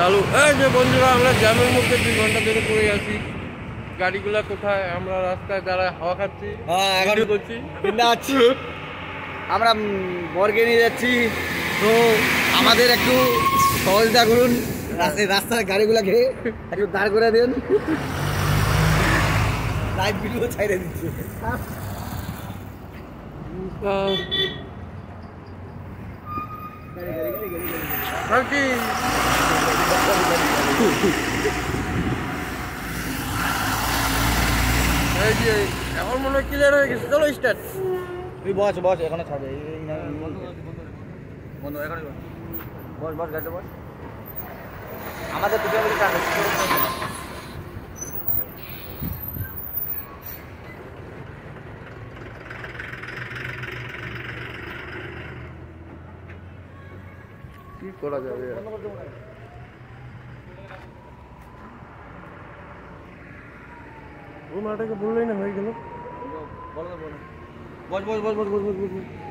চালু। এই যে বন্ধুরা আমরা জ্যামের মধ্যে দুই ঘণ্টা ধরে পড়ে আছি। গাড়িগুলা কোথায়? আমরা রাস্তায় দাঁড়ায় হাওয়া খাচ্ছি হ্যাঁ করছি। বিন্দাস আমরা বর্গে নিয়ে যাচ্ছি। তো আমাদের একটু সহজতা করুন রাস্তায় রাস্তার গাড়িগুলোকে একটু দাঁড় করে দেন। লাইভ ভিডিও ছাইড়ে দিচ্ছি। এই যে এখন মনে হয় ক্লিয়ার হয়ে গেছে। চলো স্টার্ট তুই বস বস এখানে বন্ধ বস। বস গাড়িতে বস। আমাদের। কি করা যাবে? আর? ও মাটাকে বললেই না হয়ে গেল বলো তো, বলো। বস বস বস বস বস বস বস